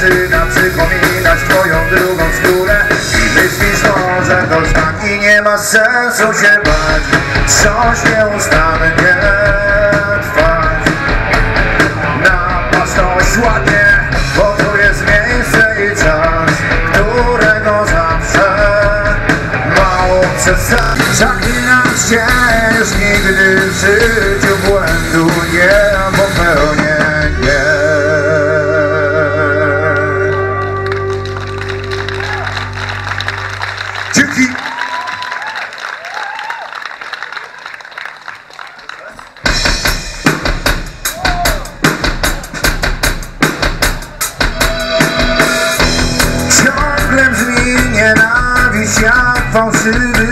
zaczyna przypominać twoją drugą skórę. I myślisz może to smak i nie ma sensu się bać. Coś nieustannie trwać. Na pasność ładnie, bo tu jest miejsce i czas Którego zawsze mało przesadzi Zaklinam się już nigdy w życiu 方式的。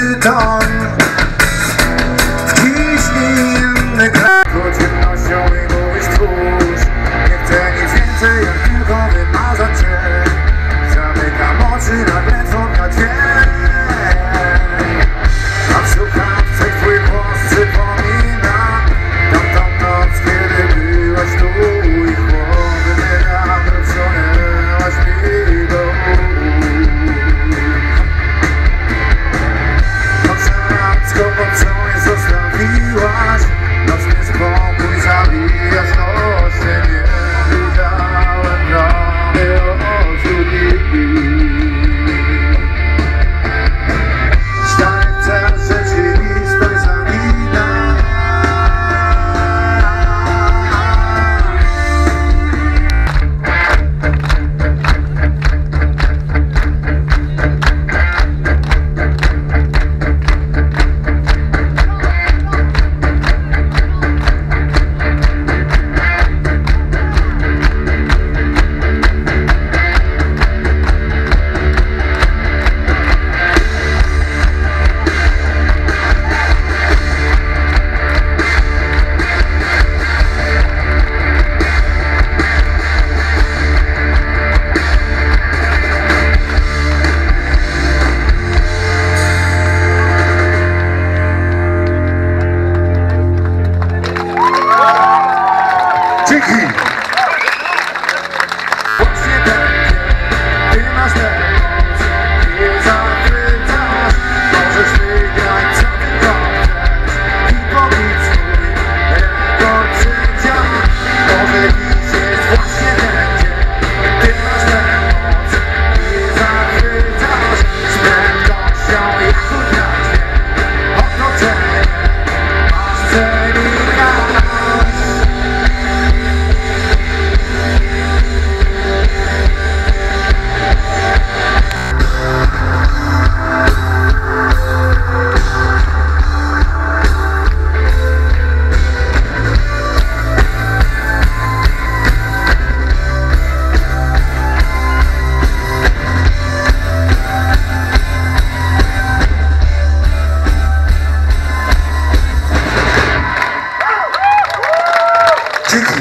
Dzięki.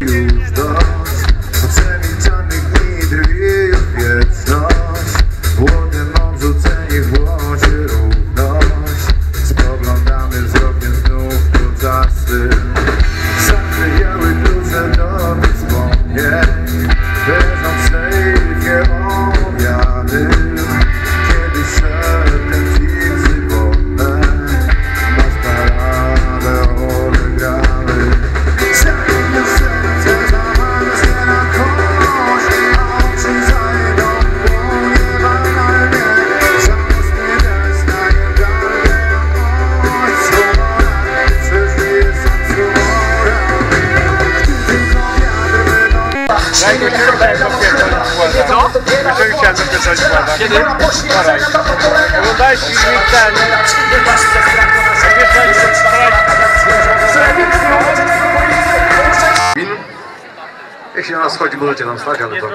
Już dość, przeliczanych dni drwi wieczność Młodym odrzuceni włoży równość Spoglądamy wzrokiem znów tu zasy Zażyjały duże do wspomnień Dlatego nie oglądałem opierdolenia składa. Jeżeli chciałem opierdolenia składa. Kiedy? Wczoraj. Oglądałeś filmik ten. Opierdolenia składa. Jeśli na nas chodzi, możecie nam stać, ale to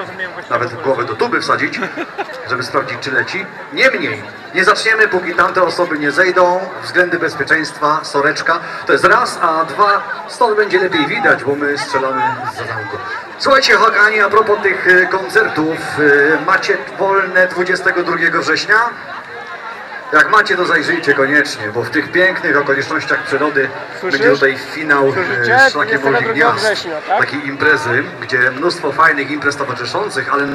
nawet głowę do tuby wsadzić, żeby sprawdzić, czy leci. Niemniej, nie zaczniemy, póki tamte osoby nie zejdą. Względy bezpieczeństwa, soreczka. To jest raz, a dwa, stąd będzie lepiej widać, bo my strzelamy z zamku. Słuchajcie, Hagani, a propos tych e, koncertów, e, macie wolne 22 września? Jak macie, to zajrzyjcie koniecznie, bo w tych pięknych okolicznościach przyrody Słyszysz? będzie tutaj finał Słyszycie? e, Szlakiem 22 Moich Gniazd. września, tak? Takiej imprezy, gdzie mnóstwo fajnych imprez towarzyszących, ale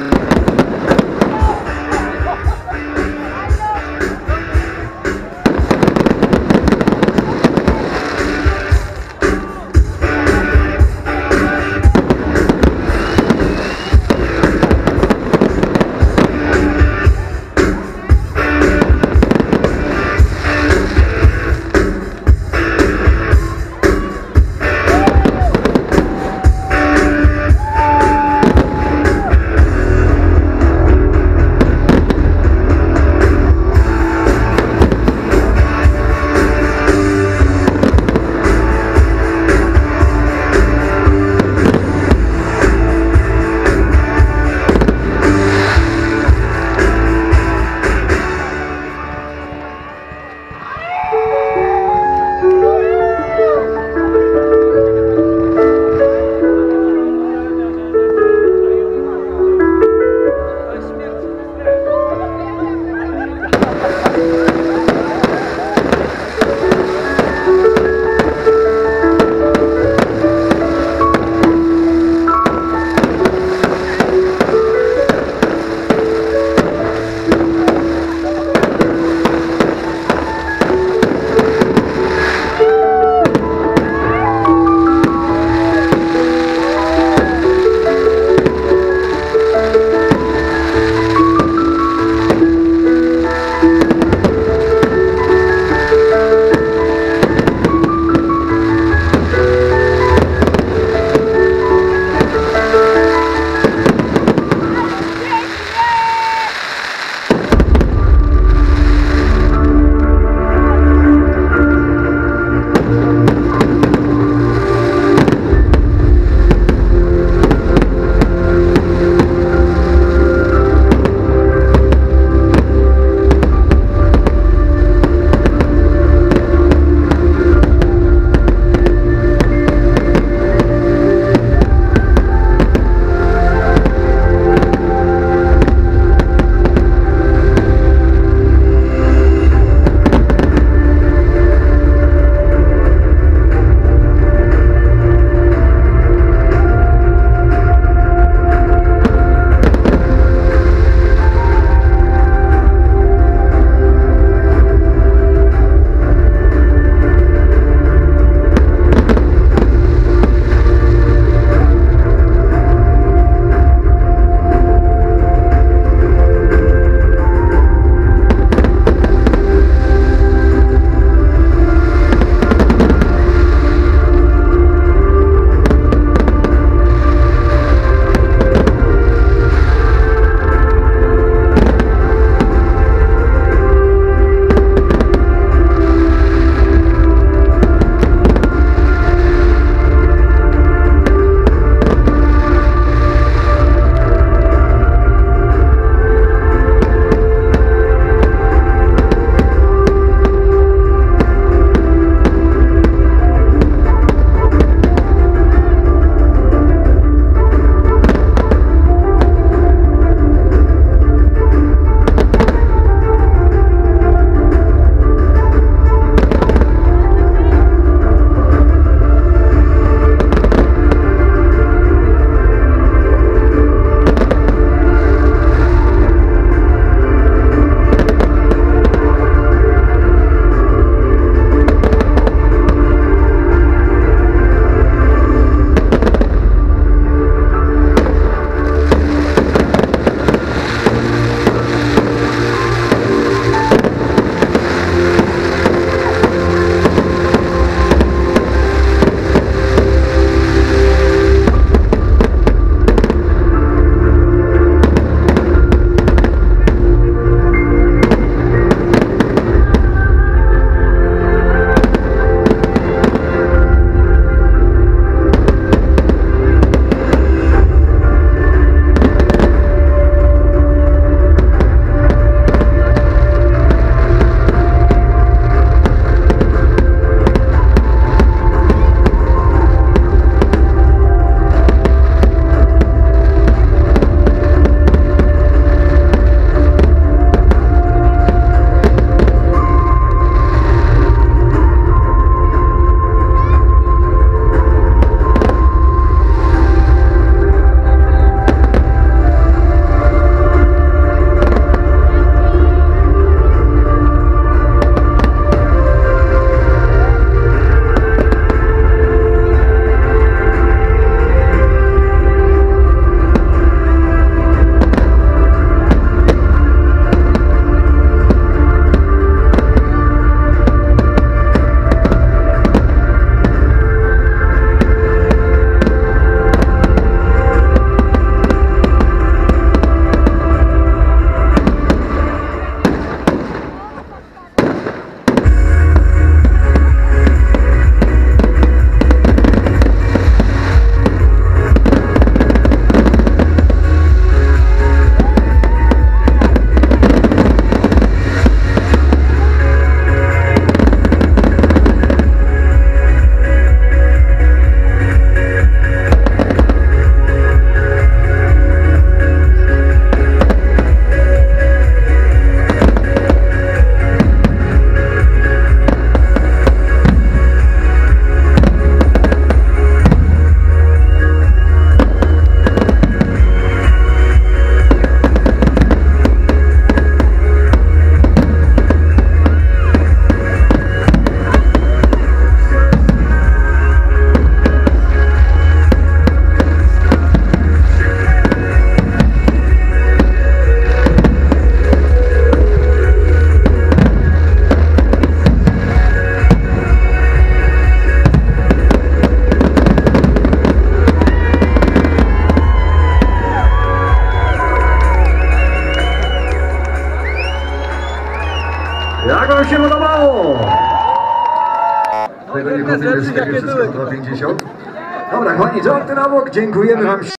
żarty na bok, dziękujemy wam.